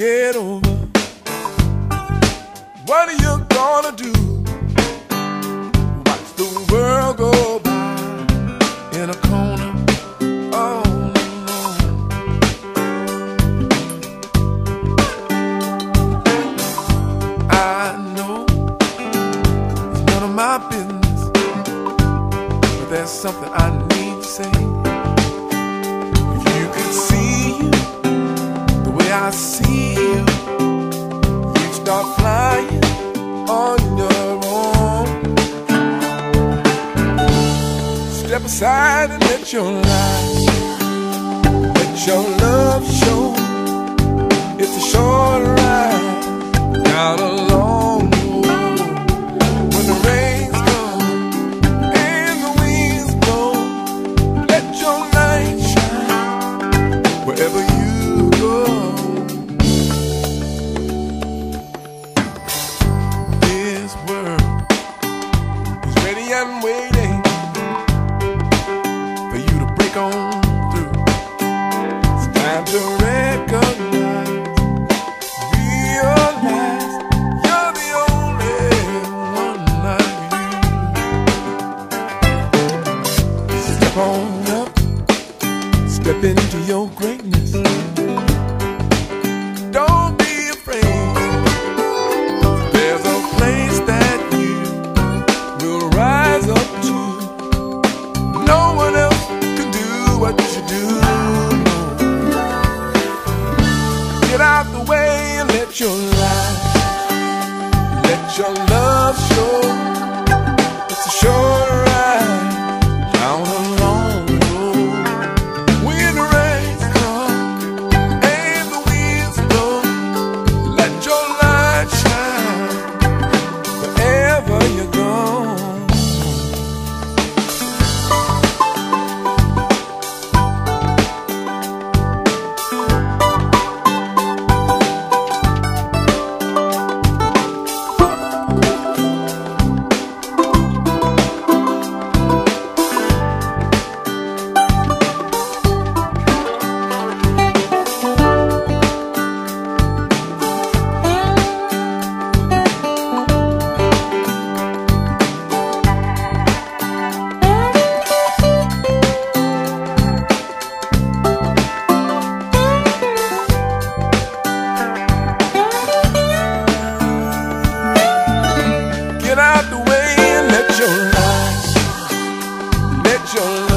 it over. What are you gonna do? Watch the world go by in a corner. Oh no. I know it's none of my business, but there's something I need flying on your own. Step aside and let your light, let your love show. It's a short ride down a your greatness. Don't be afraid. There's a place that you will rise up to. No one else can do what you do. Get out the way and let your show.